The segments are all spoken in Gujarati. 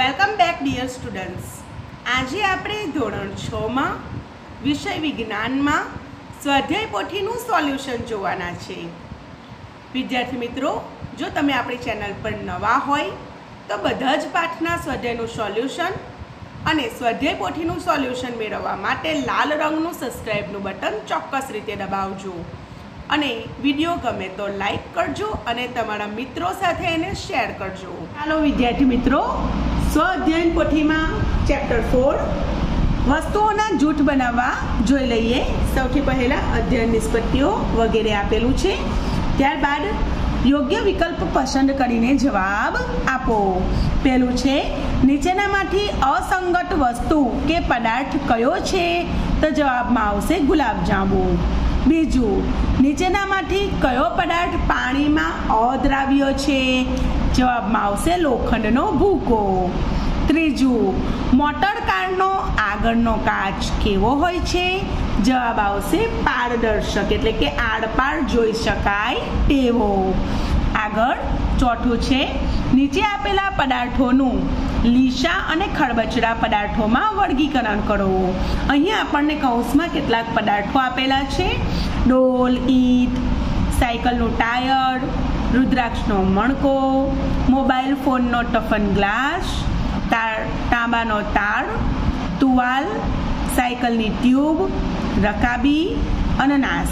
Welcome back, dear students. આજે આપણે ધોરણ છમાં વિષય વિજ્ઞાનમાં સ્વાધ્યાય પોથીનું સોલ્યુશન જોવાના છે. વિદ્યાર્થી મિત્રો, જો તમે આપણી ચેનલ પર નવા હોય, તો બધા જ પાઠના સ્વાધ્યાયનું સોલ્યુશન અને સ્વાધ્યાય પોથીનું સોલ્યુશન મેળવવા માટે લાલ રંગનું સબસ્ક્રાઈબનું બટન ચોક્કસ રીતે દબાવજો. અને વીડિયો ગમે તો લાઈક કરજો અને તમારા મિત્રો સાથે એને શેર કરજો. ચાલો વિદ્યાર્થી મિત્રો સ્વ અધ્યયન પોથીમાં ચેપ્ટર ફોર વસ્તુઓના જૂઠ બનાવવા જોઈ લઈએ. સૌથી પહેલાં અધ્યયન નિષ્પત્તિઓ વગેરે આપેલું છે. ત્યારબાદ યોગ્ય વિકલ્પ પસંદ કરીને જવાબ આપો. પહેલું છે, નીચેનામાંથી અસંગત વસ્તુ કે પદાર્થ કયો છે? તો જવાબમાં આવશે ગુલાબજાંબુ. બીજું, નીચેનામાંથી કયો પદાર્થ પાણીમાં અદ્રાવ્ય છે? જવાબમાં આવશે લોખંડનો ભૂકો. ત્રીજું, મોટર કારનો આગળનો કાચ કેવો હોય છે? જવાબ આવશે પારદર્શક, એટલે કે આડપાર જોઈ શકાય તેવો. આગળ ચોથું છે. નીચે આપેલા પદાર્થોનું લીસા અને ખરબચડા પદાર્થોમાં વર્ગીકરણ કરો. અહીંયા આપણને કૌંસમાં કેટલાક પદાર્થો આપેલા છે. ડોલ, ઈંટ, સાયકલનું ટાયર, રુદ્રાક્ષનો મણકો, મોબાઈલ ફોનનો ટફન ગ્લાસ તાંબાનો તાર, તુવાલ, સાયકલની ટ્યુબ, રકાબી, અનનાસ.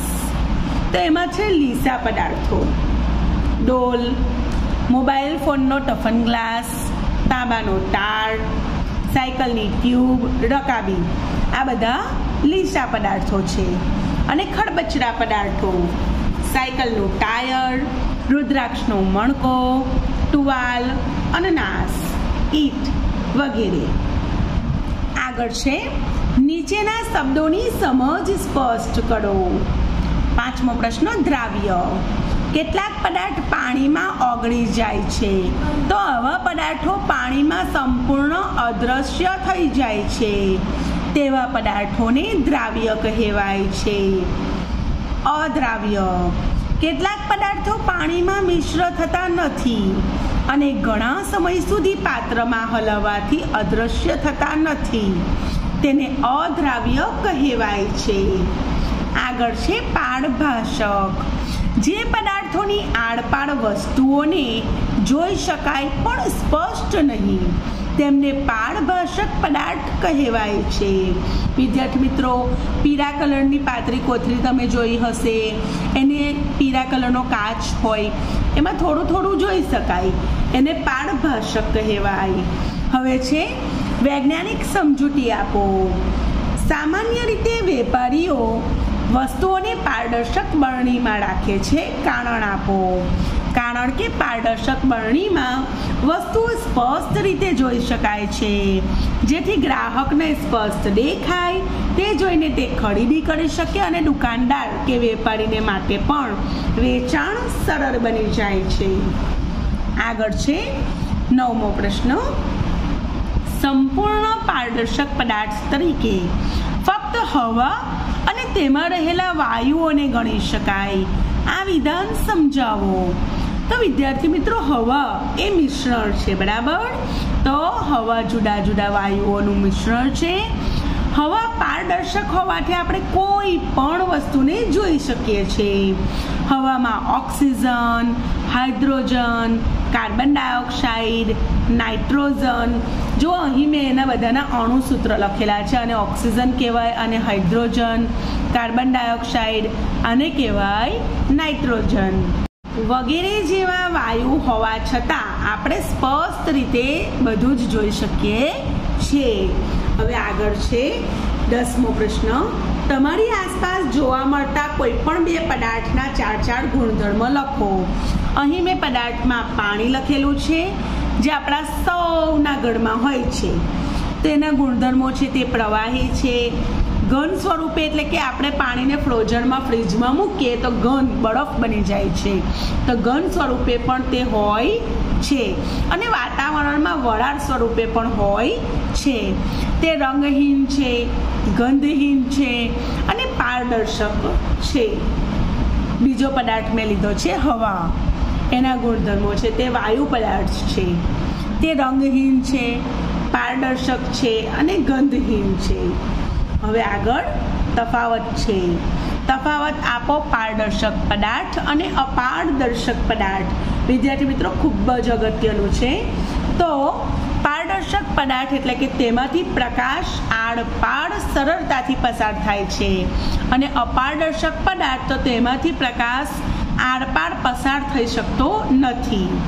તો એમાં છે લીસા પદાર્થો. ડોલ મોબાઈલ ફોનનો ટફન ગ્લાસ, તાંબાનો તાર, સાયકલની ટ્યુબ, રકાબી. આ બધા લીસા પદાર્થો છે અને ખડબચડા પદાર્થો. સાયકલનું ટાયર, રુદ્રાક્ષનો મણકો, ટુવાલ, અનનાસ, ઈટ વગેરે. આગળ છે, નીચેના શબ્દોની સમજ સ્પષ્ટ કરો. પાંચમો પ્રશ્ન, દ્રાવ્ય. કેટલાક પદાર્થ પાણીમાં ઓગળી જાય છે. તો આવા પદાર્થો પાણીમાં સંપૂર્ણ અદ્રશ્ય થઈ જાય છે. તેવા પદાર્થોને દ્રાવ્ય કહેવાય છે. અદ્રાવ્ય. કેટલાક પદાર્થો પાણીમાં મિશ્ર થતા નથી અને ઘણા સમય સુધી પાત્રમાં હલાવવાથી અદ્રશ્ય થતા નથી. તેને અદ્રાવ્ય કહેવાય છે. આગળ છે પાડભાષક પદાર્થોની આડપાડ વસ્તુઓને જોઈ શકાય પણ સ્પષ્ટ નહીં. તેમને પારભાષક પદાર્થ કહેવાય છે. વિદ્યાર્થી મિત્રો, પીળા કલરની પાતળી કોથળી તમે જોઈ હશે. એને પીળા કલરનો કાચ હોય. એમાં થોડું થોડું જોઈ શકાય. એને પારભાષક કહેવાય. હવે છે, વૈજ્ઞાનિક સમજૂતી આપો. સામાન્ય રીતે વેપારીઓ વસ્તુઓને પારદર્શક બરણીમાં રાખે છે કારણ આપો. કારણ કે પારદર્શક બરણીમાં વસ્તુઓ સ્પષ્ટ રીતે જોઈ શકાય છે. જેથી ગ્રાહકને સ્પષ્ટ દેખાય, તે જોઈને તે ખરીદી કરી શકે અને દુકાનદાર કે વેપારીને માટે પણ વેચાણ સરળ બની જાય છે. આગળ છે નવમો પ્રશ્ન. સંપૂર્ણ પારદર્શક પદાર્થ તરીકે ફક્ત હવા અને તેમાં રહેલા વાયુઓને ગણી શકાય. આ વિધાન સમજાવો. તો વિદ્યાર્થી મિત્રો, હવા એ મિશ્રણ છે, બરાબર? તો હવા જુદા જુદા વાયુઓનું મિશ્રણ છે. હવા પારદર્શક હોવાથી આપણે કોઈ પણ વસ્તુને જોઈ શકીએ છીએ. હવામાં oxygen, hydrogen, carbon dioxide, nitrogen. જો અહીં મેં એના બધાના અણુસૂત્ર લખેલા છે અને ઓક્સિજન કહેવાય અને હાઇડ્રોજન, કાર્બન ડાયોક્સાઇડ આને કહેવાય નાઇટ્રોજન. વગેરે જેવા વાયુ હોવા છતાં આપણે સ્પષ્ટ રીતે બધું જ જોઈ શકીએ છીએ. હવે આગળ છે દસમો પ્રશ્ન. તમારી આસપાસ જોવા મળતા કોઈ પણ બે પદાર્થના ચાર ચાર ગુણધર્મ લખો. અહીં મેં પદાર્થમાં પાણી લખેલું છે, જે આપણા સૌના ગળમાં હોય છે. તેના ગુણધર્મો છે તે પ્રવાહી છે ઘન સ્વરૂપે એટલે કે આપણે પાણીને ફ્રોઝનમાં ફ્રીજમાં મૂકીએ તો ઘન બરફ બની જાય છે. તો ઘન સ્વરૂપે પણ તે હોય છે. અને વાતાવરણમાં વરાળ સ્વરૂપે પણ હોય છે. તે રંગહીન છે, ગંધહીન છે અને પારદર્શક છે. બીજો પદાર્થ મેં લીધો છે હવા. એના ગુણધર્મો છે તે વાયુ પદાર્થ છે. તે રંગહીન છે, પારદર્શક છે અને ગંધહીન છે. હવે આગળ તફાવત છે. તફાવત આપો પારદર્શક પદાર્થ અને અપારદર્શક પદાર્થ. વિદ્યાર્થી મિત્રો, ખૂબ જ અગત્યનું છે. તો પારદર્શક પદાર્થ એટલે કે તેમાંથી પ્રકાશ, આડપાડ, સરળતાથી પસાર થાય છે. અને અપારદર્શક પદાર્થ તો તેમાંથી પ્રકાશ, આડપાડ પસાર થઈ શકતો નથી.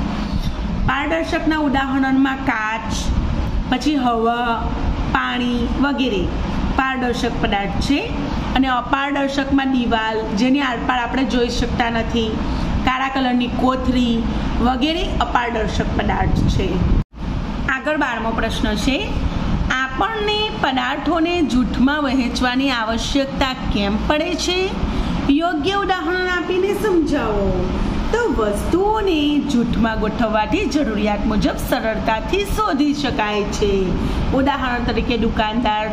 પારદર્શકના ઉદાહરણમાં કાચ, પછી હવા, પાણી વગેરે. પારદર્શક પદાર્થ છે અને અપારદર્શકમાં દિવાલ જેની આરપાર આપણે જોઈ શકતા નથી, કાળા કલરની કોથરી વગેરે અપારદર્શક પદાર્થ છે. આગળ બારમો પ્રશ્ન છે, આપણને પદાર્થોને જૂઠમાં વહેંચવાની આવશ્યકતા કેમ પડે છે? યોગ્ય ઉદાહરણ આપીને સમજાવો. તો વસ્તુઓને જૂઠમાં ગોઠવવાથી જરૂરિયાત મુજબ સરળતાથી શોધી શકાય છે. ઉદાહરણ તરીકે દુકાનદાર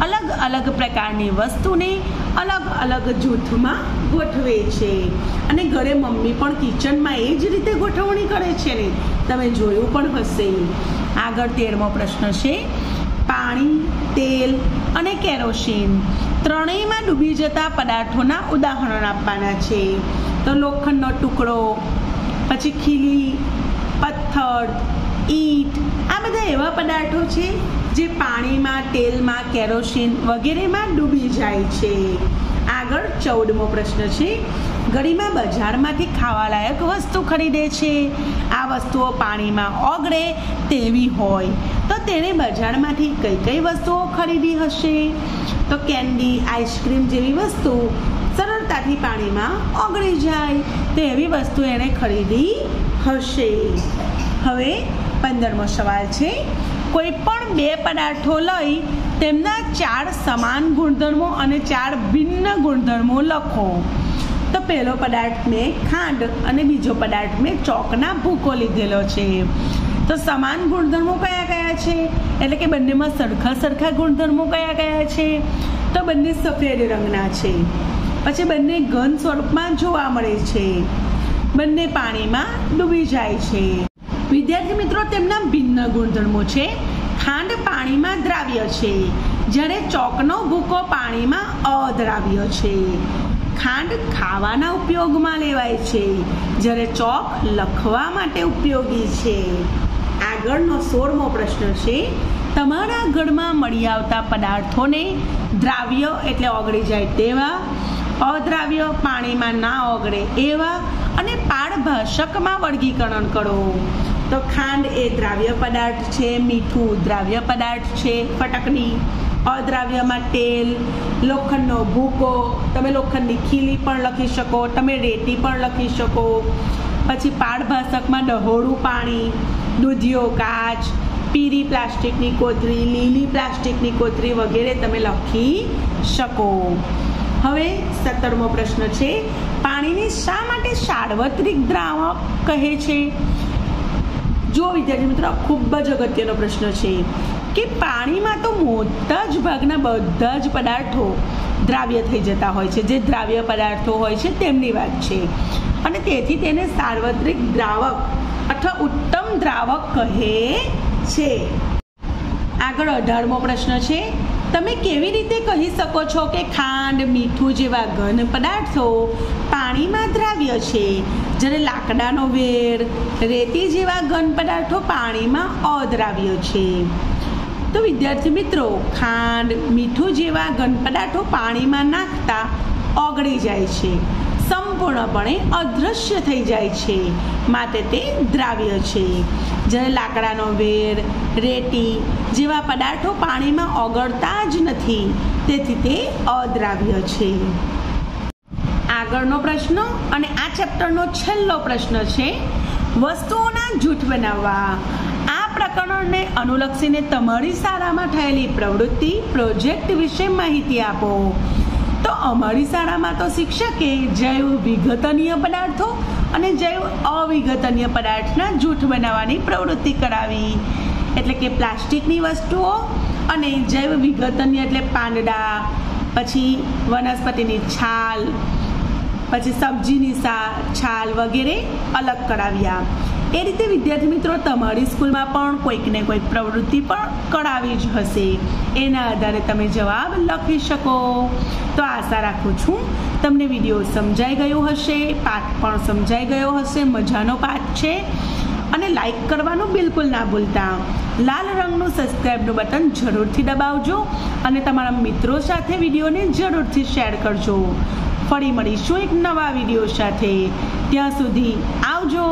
અલગ અલગ પ્રકારની વસ્તુને અલગ અલગ જૂથમાં ગોઠવે છે. અને ઘરે મમ્મી પણ કિચનમાં એ જ રીતે ગોઠવણી કરે છે ને. તમે જોયું પણ હશે. આગળ તેરમો પ્રશ્ન છે. પાણી, તેલ અને કેરોસીન ત્રણેયમાં ડૂબી જતા પદાર્થોના ઉદાહરણ આપવાના છે. તો લોખંડનો ટુકડો, પછી ખીલી, પથ્થર, ઈંટ, આ બધા એવા પદાર્થો છે જે પાણીમાં, તેલમાં, કેરોસીન વગેરેમાં ડૂબી જાય છે. આગળ ચૌદમો પ્રશ્ન છે ગળીમાં બજારમાંથી ખાવાલાયક વસ્તુ ખરીદે છે. આ વસ્તુઓ પાણીમાં ઓગળે તેવી હોય તો તેણે બજારમાંથી કઈ કઈ વસ્તુઓ ખરીદી હશે? તો કેન્ડી, આઈસ્ક્રીમ જેવી વસ્તુ સરળતાથી પાણીમાં ઓગળી જાય તો એવી વસ્તુ એણે ખરીદી હશે. હવે પંદરમો સવાલ છે કોઈ પણ બે પદાર્થો લઈ તેમના ચાર સમાન ગુણધર્મો અને ચાર ભિન્ન ગુણધર્મો લખો. તો પહેલો પદાર્થ મેં ખાંડ અને બીજો પદાર્થ મેં ચોકના ભૂકો લીધેલો છે. તો સમાન ગુણધર્મો કયા કયા છે? એટલે કે બંનેમાં સરખા સરખા ગુણધર્મો કયા કયા છે? તો બંને સફેદ રંગના છે. પછી બંને ઘન સ્વરૂપમાં જોવા મળે છે. બંને પાણીમાં ડૂબી જાય છે. વિદ્યાર્થી મિત્રો, તેમના ભિન્ન ગુણધર્મો છે. ખાંડ પાણીમાં દ્રાવ્ય છે. જ્યારે ચોકનો ભૂકો પાણીમાં અદ્રાવ્ય છે. ખાંડ ખાવાના ઉપયોગમાં લેવાય છે. જ્યારે ચોક લખવા માટે ઉપયોગી છે. આગળનો સોળમો પ્રશ્ન છે, તમારા ઘરમાં મળી આવતા પદાર્થોને દ્રાવ્ય એટલે ઓગળી જાય તેવા, અદ્રાવ્ય પાણીમાં ના ઓગળે એવા અને પારભાષકમાં વર્ગીકરણ કરો. તો ખાંડ એ દ્રાવ્ય પદાર્થ છે, મીઠું દ્રાવ્ય પદાર્થ છે ફટકડી અદ્રાવ્યમાં તેલ, લોખંડનો ભૂકો, તમે લોખંડની ખીલી પણ લખી શકો, તમે રેતી પણ લખી શકો, પછી પાડભાષકમાં ડહોળું પાણી, દૂધિયો, કાચ પીરી પ્લાસ્ટિકની કોથળી, લીલી પ્લાસ્ટિકની કોથળી વગેરે તમે લખી શકો. હવે સત્તરમો પ્રશ્ન છે, પાણીને શા માટે સાર્વત્રિક દ્રાવક કહે છે? જો વિદ્યાર્થી મિત્રો ખૂબ જ અગત્યનો પ્રશ્ન છે. કે પાણીમાં તો મોટા જ ભાગના બધા જ પદાર્થો દ્રાવ્ય થઈ જતા હોય છે. જે દ્રાવ્ય પદાર્થો હોય છે, તેમની વાત છે. અને તેથી તેને સાર્વત્રિક દ્રાવક અથવા ઉત્તમ દ્રાવક કહે છે. આગળ અઢારમો પ્રશ્ન છે. તમે કેવી રીતે કહી શકો છો કે ખાંડ, મીઠું જેવા ઘન પદાર્થો પાણીમાં દ્રાવ્ય છે? જ્યારે લાકડાનો વેર, રેતી જેવા ઘન પદાર્થો પાણીમાં અદ્રાવ્ય છે. તો વિદ્યાર્થી મિત્રો, ખાંડ, મીઠું જેવા ઘન પદાર્થો પાણીમાં નાખતા ઓગળી જાય છે. સંપૂર્ણપણે અદૃશ્ય થઈ જાય છે. માટે તે દ્રાવ્ય છે. જ્યારે લાકડાનો વેર, રેતી જેવા પદાર્થો પાણીમાં ઓગળતા જ નથી, તેથી તે અદ્રાવ્ય છે. આગળનો પ્રશ્ન અને આ ચેપ્ટરનો છેલ્લો પ્રશ્ન છે, વસ્તુઓના જૂઠ બનાવવા. આ પ્રકરણને અનુલક્ષીને તમારી શાળામાં થયેલી પ્રવૃત્તિ, પ્રોજેક્ટ વિશે માહિતી આપો. તો અમારી શાળામાં તો શિક્ષકે જૈવ વિઘટનીય પદાર્થો અને જૈવ અવિઘટનીય પદાર્થના જૂથ બનાવવાની પ્રવૃત્તિ કરાવી. એટલે કે પ્લાસ્ટિકની વસ્તુઓ અને જૈવ વિઘટનીય એટલે પાંદડા, પછી વનસ્પતિની છાલ, પછી સબ્જીની છાલ વગેરે અલગ કરાવ્યા. એ રીતે વિદ્યાર્થી મિત્રો તમારી સ્કૂલમાં પણ કોઈક ને કોઈક પ્રવૃત્તિ પણ કરાવી જ હશે. એના આધારે તમે જવાબ લખી શકો. તો આશા રાખું છું, તમને વીડિયો સમજાઈ ગયો હશે, પાઠ પણ સમજાઈ ગયો હશે, મજાનો પાઠ છે. અને લાઈક કરવાનું બિલકુલ ના ભૂલતા. લાલ રંગનું સબસ્ક્રાઈબનું બટન જરૂરથી દબાવજો અને તમારા મિત્રો સાથે વિડીયોને જરૂરથી શેર કરજો. ફરી મળીશું એક નવા વીડિયો સાથે. ત્યાં સુધી આવજો.